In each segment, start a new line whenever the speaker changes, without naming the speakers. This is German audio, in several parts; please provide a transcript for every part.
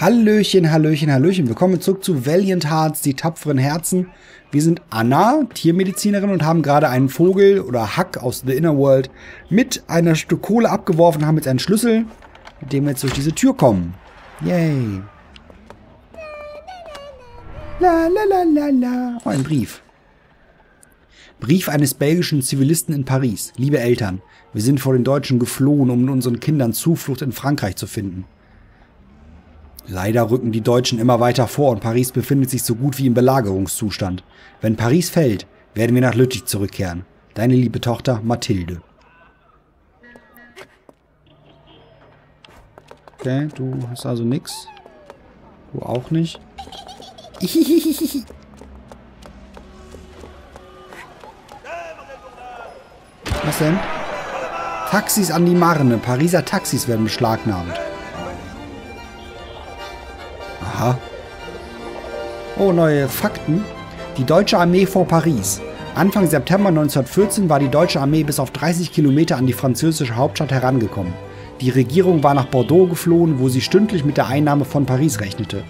Hallöchen, Hallöchen, Hallöchen. Willkommen zurück zu Valiant Hearts, die tapferen Herzen. Wir sind Anna, Tiermedizinerin und haben gerade einen Vogel oder Hack aus The Inner World mit einer Stück Kohle abgeworfen, haben jetzt einen Schlüssel, mit dem wir jetzt durch diese Tür kommen. Yay. La la la la la. Oh, ein Brief. Brief eines belgischen Zivilisten in Paris. Liebe Eltern, wir sind vor den Deutschen geflohen, um unseren Kindern Zuflucht in Frankreich zu finden. Leider rücken die Deutschen immer weiter vor und Paris befindet sich so gut wie im Belagerungszustand. Wenn Paris fällt, werden wir nach Lüttich zurückkehren. Deine liebe Tochter Mathilde. Okay, du hast also nix. Du auch nicht. Was denn? Taxis an die Marne. Pariser Taxis werden beschlagnahmt. Aha. Oh, neue Fakten. Die deutsche Armee vor Paris. Anfang September 1914 war die deutsche Armee bis auf 30 Kilometer an die französische Hauptstadt herangekommen. Die Regierung war nach Bordeaux geflohen, wo sie stündlich mit der Einnahme von Paris rechnete.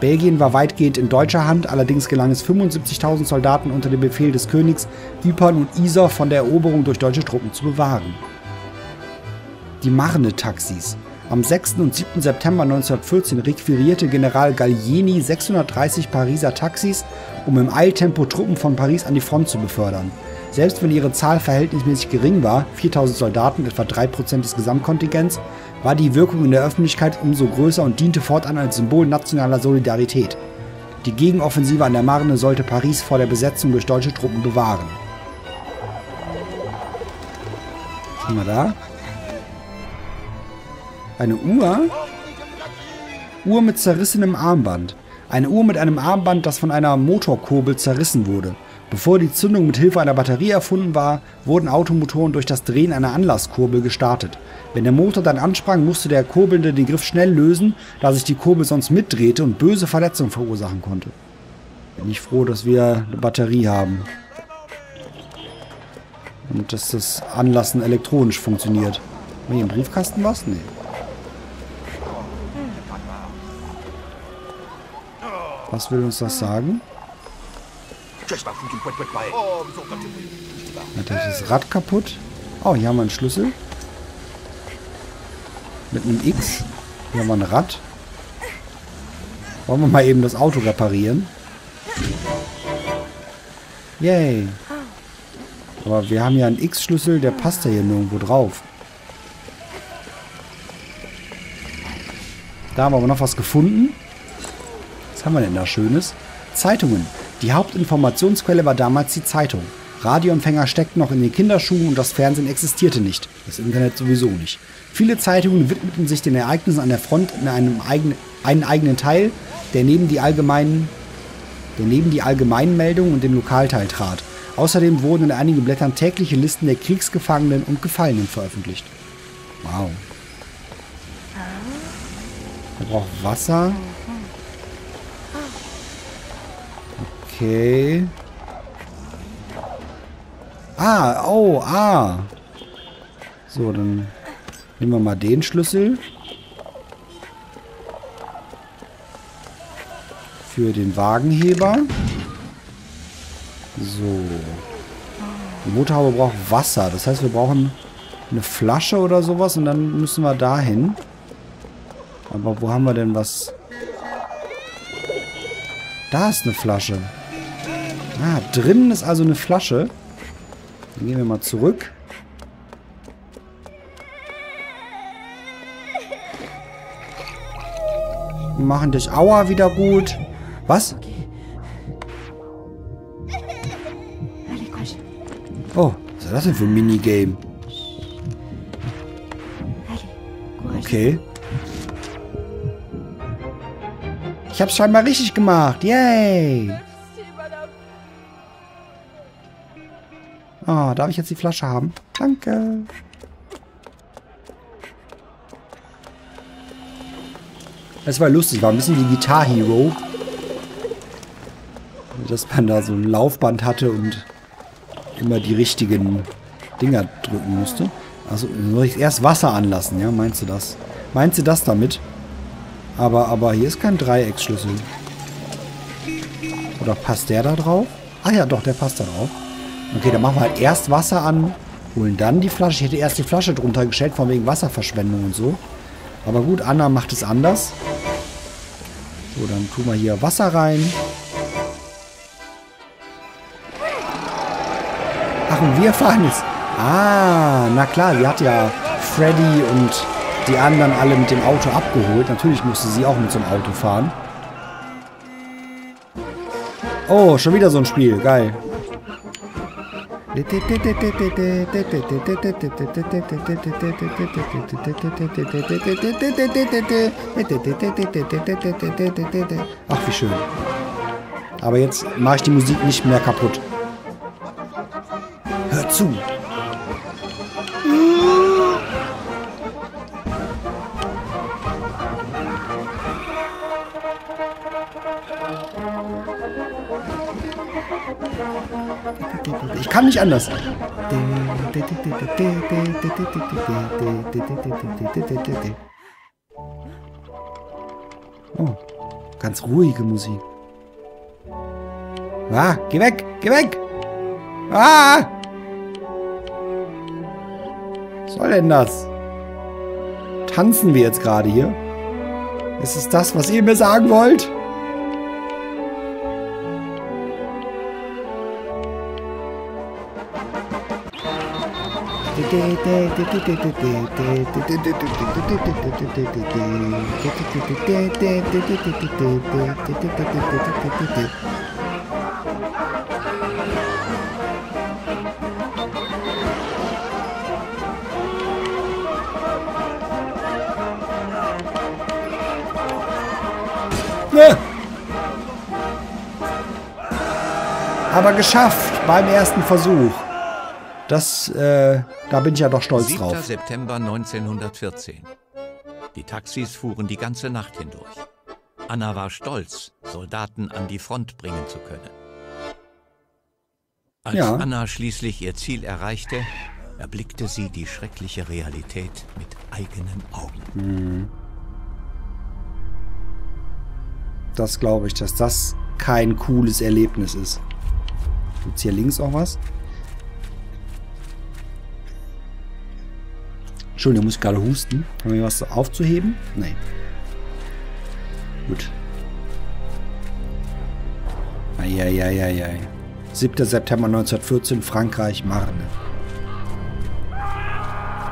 Belgien war weitgehend in deutscher Hand, allerdings gelang es 75.000 Soldaten unter dem Befehl des Königs Ypern und Iser von der Eroberung durch deutsche Truppen zu bewahren. Die Marne-Taxis. Am 6. und 7. September 1914 requirierte General Gallieni 630 Pariser Taxis, um im Eiltempo Truppen von Paris an die Front zu befördern. Selbst wenn ihre Zahl verhältnismäßig gering war, 4000 Soldaten, etwa 3% des Gesamtkontingents, war die Wirkung in der Öffentlichkeit umso größer und diente fortan als Symbol nationaler Solidarität. Die Gegenoffensive an der Marne sollte Paris vor der Besetzung durch deutsche Truppen bewahren. Haben wir da? Eine Uhr? Uhr mit zerrissenem Armband. Eine Uhr mit einem Armband, das von einer Motorkurbel zerrissen wurde. Bevor die Zündung mit Hilfe einer Batterie erfunden war, wurden Automotoren durch das Drehen einer Anlasskurbel gestartet. Wenn der Motor dann ansprang, musste der Kurbelnde den Griff schnell lösen, da sich die Kurbel sonst mitdrehte und böse Verletzungen verursachen konnte. Bin ich froh, dass wir eine Batterie haben. Und dass das Anlassen elektronisch funktioniert. Haben wir hier im Briefkasten was? Nee. Was will uns das sagen? Hat das Rad kaputt? Oh, hier haben wir einen Schlüssel. Mit einem X. Hier haben wir ein Rad. Wollen wir mal eben das Auto reparieren? Yay. Aber wir haben ja einen X-Schlüssel, der passt ja hier nirgendwo drauf. Da haben wir aber noch was gefunden. Was haben wir denn da Schönes? Zeitungen. Die Hauptinformationsquelle war damals die Zeitung. Radioempfänger steckten noch in den Kinderschuhen und das Fernsehen existierte nicht. Das Internet sowieso nicht. Viele Zeitungen widmeten sich den Ereignissen an der Front in einem eigenen, einen eigenen Teil, der neben die allgemeinen, der neben die allgemeinen Meldungen und den Lokalteil trat. Außerdem wurden in einigen Blättern tägliche Listen der Kriegsgefangenen und Gefallenen veröffentlicht. Wow. Er braucht Wasser. Okay. Ah, oh, ah. So, dann nehmen wir mal den Schlüssel. Für den Wagenheber. So. Die Motorhaube braucht Wasser. Das heißt, wir brauchen eine Flasche oder sowas und dann müssen wir dahin. Aber wo haben wir denn was? Da ist eine Flasche. Ah, drinnen ist also eine Flasche. Dann gehen wir mal zurück. Wir machen dich Aua wieder gut. Was? Oh, was ist das denn für ein Minigame? Okay. Ich hab's scheinbar richtig gemacht. Yay! Ah, darf ich jetzt die Flasche haben? Danke. Das war lustig, war ein bisschen wie Guitar Hero. Dass man da so ein Laufband hatte und immer die richtigen Dinger drücken musste. Also soll ich erst Wasser anlassen, ja? Meinst du das? Meinst du das damit? Aber, aber hier ist kein Dreiecksschlüssel. Oder passt der da drauf? Ah ja, doch, der passt da drauf. Okay, dann machen wir halt erst Wasser an, holen dann die Flasche. Ich hätte erst die Flasche drunter gestellt, von wegen Wasserverschwendung und so. Aber gut, Anna macht es anders. So, dann tun wir hier Wasser rein. Ach, und wir fahren jetzt. Ah, na klar, sie hat ja Freddy und die anderen alle mit dem Auto abgeholt. Natürlich musste sie auch mit so einem Auto fahren. Oh, schon wieder so ein Spiel. Geil. Ach, wie schön. Aber jetzt mache ich die Musik nicht mehr kaputt. Hör zu. Ich kann nicht anders. Oh, ganz ruhige Musik. Ah, geh weg, geh weg! Ah! Was soll denn das? Tanzen wir jetzt gerade hier? Ist es das, was ihr mir sagen wollt? Ne? Aber geschafft beim ersten Versuch. Das, äh, da bin ich ja doch stolz 7. drauf. 7.
September 1914. Die Taxis fuhren die ganze Nacht hindurch. Anna war stolz, Soldaten an die Front bringen zu können. Als ja. Anna schließlich ihr Ziel erreichte, erblickte sie die schreckliche Realität mit eigenen Augen. Mhm.
Das glaube ich, dass das kein cooles Erlebnis ist. Gibt es hier links auch was? Entschuldigung, muss ich gerade husten. Haben wir was aufzuheben? Nein. Gut. Eieieiei. 7. September 1914, Frankreich, Marne.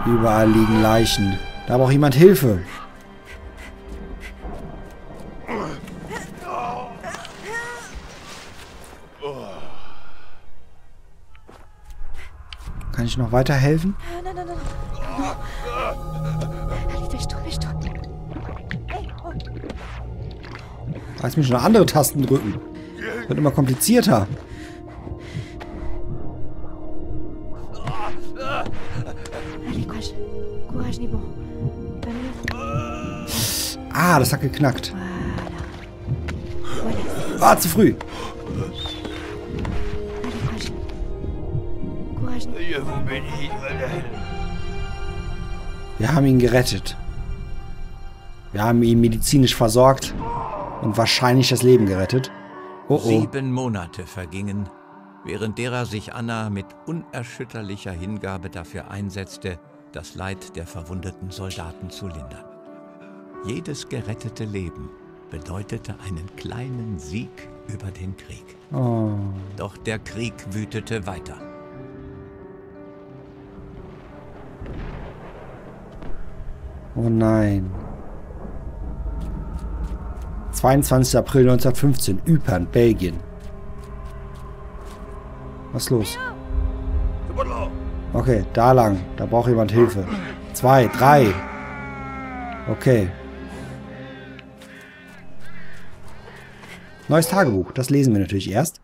Überall liegen Leichen. Da braucht jemand Hilfe. Kann ich noch weiterhelfen? Nein, nein, nein. Lass mich schon andere Tasten drücken. Wird immer komplizierter. Ah, das hat geknackt. Ah, zu früh. Wir haben ihn gerettet. Wir haben ihn medizinisch versorgt und wahrscheinlich das Leben gerettet.
Oh, oh. Sieben Monate vergingen, während derer sich Anna mit unerschütterlicher Hingabe dafür einsetzte, das Leid der verwundeten Soldaten zu lindern. Jedes gerettete Leben bedeutete einen kleinen Sieg über den Krieg. Oh. Doch der Krieg wütete weiter.
Oh nein. 22. April 1915, Ypern, Belgien. Was ist los? Okay, da lang. Da braucht jemand Hilfe. Zwei, drei. Okay. Neues Tagebuch. Das lesen wir natürlich erst.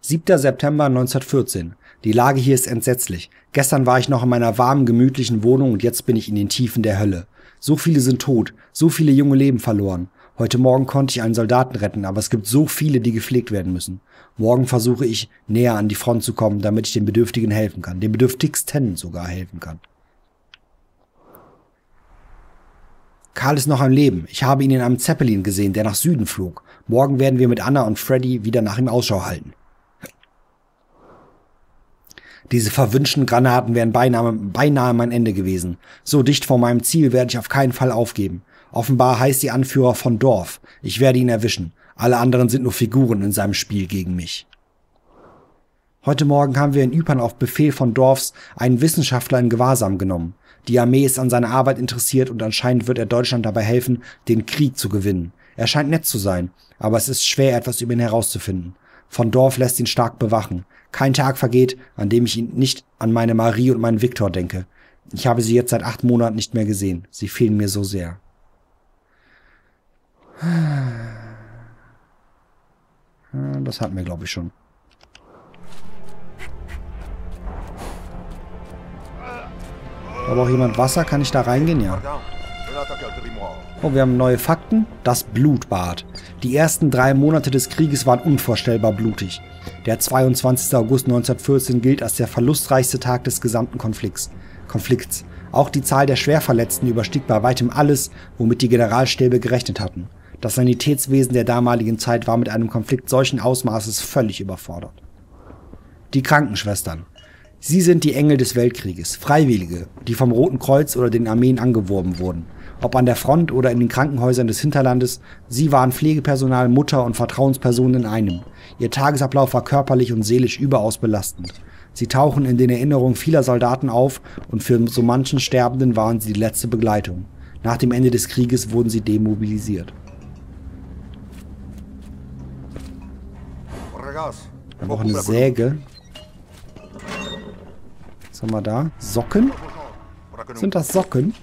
7. September 1914. Die Lage hier ist entsetzlich. Gestern war ich noch in meiner warmen, gemütlichen Wohnung und jetzt bin ich in den Tiefen der Hölle. So viele sind tot, so viele junge Leben verloren. Heute Morgen konnte ich einen Soldaten retten, aber es gibt so viele, die gepflegt werden müssen. Morgen versuche ich, näher an die Front zu kommen, damit ich den Bedürftigen helfen kann. Den Bedürftigsten sogar helfen kann. Karl ist noch am Leben. Ich habe ihn in einem Zeppelin gesehen, der nach Süden flog. Morgen werden wir mit Anna und Freddy wieder nach ihm Ausschau halten. Diese verwünschten Granaten wären beinahe, beinahe mein Ende gewesen. So dicht vor meinem Ziel werde ich auf keinen Fall aufgeben. Offenbar heißt die Anführer von Dorf. Ich werde ihn erwischen. Alle anderen sind nur Figuren in seinem Spiel gegen mich. Heute Morgen haben wir in Ypern auf Befehl von Dorfs einen Wissenschaftler in Gewahrsam genommen. Die Armee ist an seiner Arbeit interessiert und anscheinend wird er Deutschland dabei helfen, den Krieg zu gewinnen. Er scheint nett zu sein, aber es ist schwer, etwas über ihn herauszufinden. Von Dorf lässt ihn stark bewachen. Kein Tag vergeht, an dem ich ihn nicht an meine Marie und meinen Viktor denke. Ich habe sie jetzt seit acht Monaten nicht mehr gesehen. Sie fehlen mir so sehr. Das hatten wir, glaube ich, schon. Aber auch jemand Wasser? Kann ich da reingehen? Ja. Oh, wir haben neue Fakten. Das Blutbad. Die ersten drei Monate des Krieges waren unvorstellbar blutig. Der 22. August 1914 gilt als der verlustreichste Tag des gesamten Konflikts. Konflikts. Auch die Zahl der Schwerverletzten überstieg bei weitem alles, womit die Generalstäbe gerechnet hatten. Das Sanitätswesen der damaligen Zeit war mit einem Konflikt solchen Ausmaßes völlig überfordert. Die Krankenschwestern. Sie sind die Engel des Weltkrieges, Freiwillige, die vom Roten Kreuz oder den Armeen angeworben wurden. Ob an der Front oder in den Krankenhäusern des Hinterlandes, sie waren Pflegepersonal, Mutter und Vertrauenspersonen in einem. Ihr Tagesablauf war körperlich und seelisch überaus belastend. Sie tauchen in den Erinnerungen vieler Soldaten auf und für so manchen Sterbenden waren sie die letzte Begleitung. Nach dem Ende des Krieges wurden sie demobilisiert. Wir brauchen eine Säge. Was haben wir da? Socken? Sind das Socken?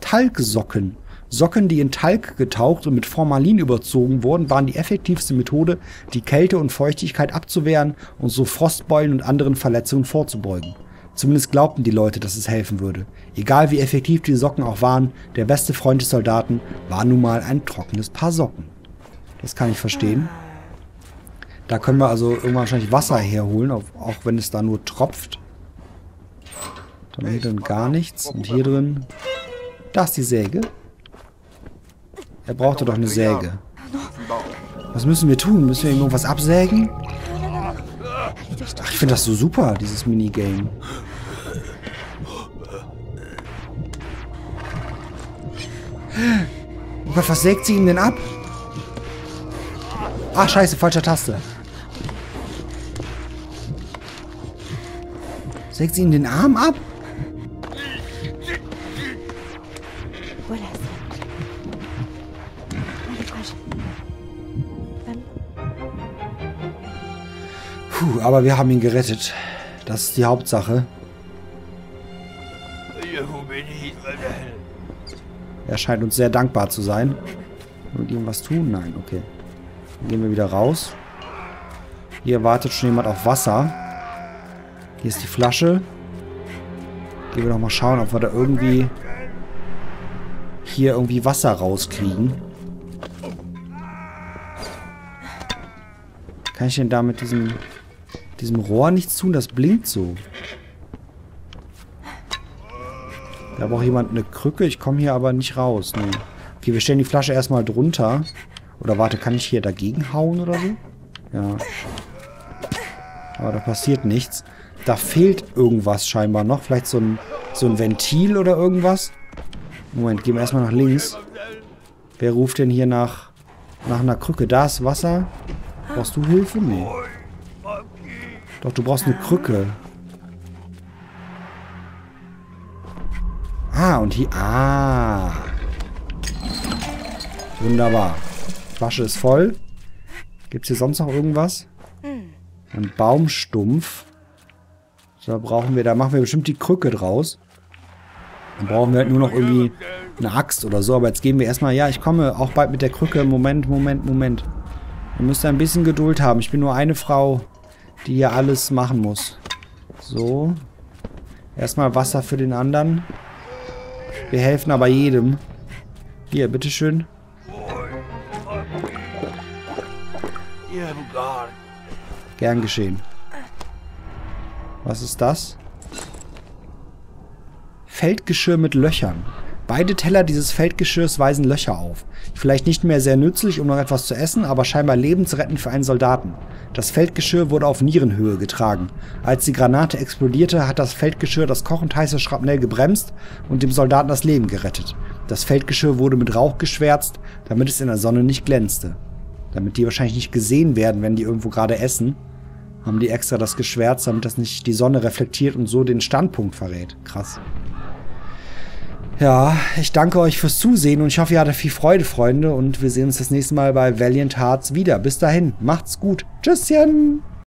Talgsocken. Socken, die in Talg getaucht und mit Formalin überzogen wurden, waren die effektivste Methode, die Kälte und Feuchtigkeit abzuwehren und so Frostbeulen und anderen Verletzungen vorzubeugen. Zumindest glaubten die Leute, dass es helfen würde. Egal wie effektiv die Socken auch waren, der beste Freund des Soldaten war nun mal ein trockenes Paar Socken. Das kann ich verstehen. Da können wir also irgendwann wahrscheinlich Wasser herholen, auch wenn es da nur tropft. Dann hier drin gar nichts. Und hier drin... Da ist die Säge. Er brauchte doch eine Säge. Was müssen wir tun? Müssen wir irgendwas absägen? Ach, ich finde das so super, dieses Minigame. Was sägt sie ihm denn ab? Ach, scheiße, falscher Taste. Sägt sie ihm den Arm ab? Puh, aber wir haben ihn gerettet. Das ist die Hauptsache. Er scheint uns sehr dankbar zu sein. Wollen wir irgendwas tun? Nein, okay. Dann gehen wir wieder raus. Hier wartet schon jemand auf Wasser. Hier ist die Flasche. Gehen wir doch mal schauen, ob wir da irgendwie hier irgendwie Wasser rauskriegen. Kann ich denn da mit diesem, diesem Rohr nichts tun? Das blinkt so. Da braucht jemand eine Krücke. Ich komme hier aber nicht raus. Nee. Okay, wir stellen die Flasche erstmal drunter. Oder warte, kann ich hier dagegen hauen oder so? Ja. Aber da passiert nichts. Da fehlt irgendwas scheinbar noch. Vielleicht so ein, so ein Ventil oder irgendwas. Moment, gehen wir erstmal nach links. Wer ruft denn hier nach, nach einer Krücke? Da ist Wasser. Brauchst du Hilfe? Nee. Doch, du brauchst eine Krücke. Ah, und hier... Ah. Wunderbar. Flasche ist voll. Gibt es hier sonst noch irgendwas? Ein Baumstumpf. Da brauchen wir, da machen wir bestimmt die Krücke draus. Dann brauchen wir halt nur noch irgendwie eine Axt oder so. Aber jetzt gehen wir erstmal, ja, ich komme auch bald mit der Krücke. Moment, Moment, Moment. Ihr müsst ein bisschen Geduld haben. Ich bin nur eine Frau, die hier alles machen muss. So. Erstmal Wasser für den anderen. Wir helfen aber jedem. Hier, bitteschön. Gern geschehen. Was ist das? Feldgeschirr mit Löchern. Beide Teller dieses Feldgeschirrs weisen Löcher auf. Vielleicht nicht mehr sehr nützlich, um noch etwas zu essen, aber scheinbar lebensrettend für einen Soldaten. Das Feldgeschirr wurde auf Nierenhöhe getragen. Als die Granate explodierte, hat das Feldgeschirr das kochend heiße Schrapnell gebremst und dem Soldaten das Leben gerettet. Das Feldgeschirr wurde mit Rauch geschwärzt, damit es in der Sonne nicht glänzte. Damit die wahrscheinlich nicht gesehen werden, wenn die irgendwo gerade essen, haben die extra das geschwärzt, damit das nicht die Sonne reflektiert und so den Standpunkt verrät. Krass. Ja, ich danke euch fürs Zusehen und ich hoffe, ihr hattet viel Freude, Freunde. Und wir sehen uns das nächste Mal bei Valiant Hearts wieder. Bis dahin, macht's gut. Tschüsschen!